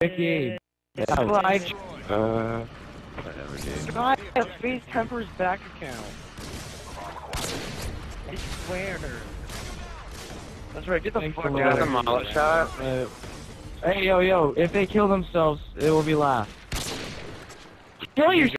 Vicky, It's Uh, whatever, dude. have Beast Temper's back account. I swear. That's right, get the Thanks fuck out of the here. shot. Uh, hey, yo, yo, if they kill themselves, it will be last. Kill yourself!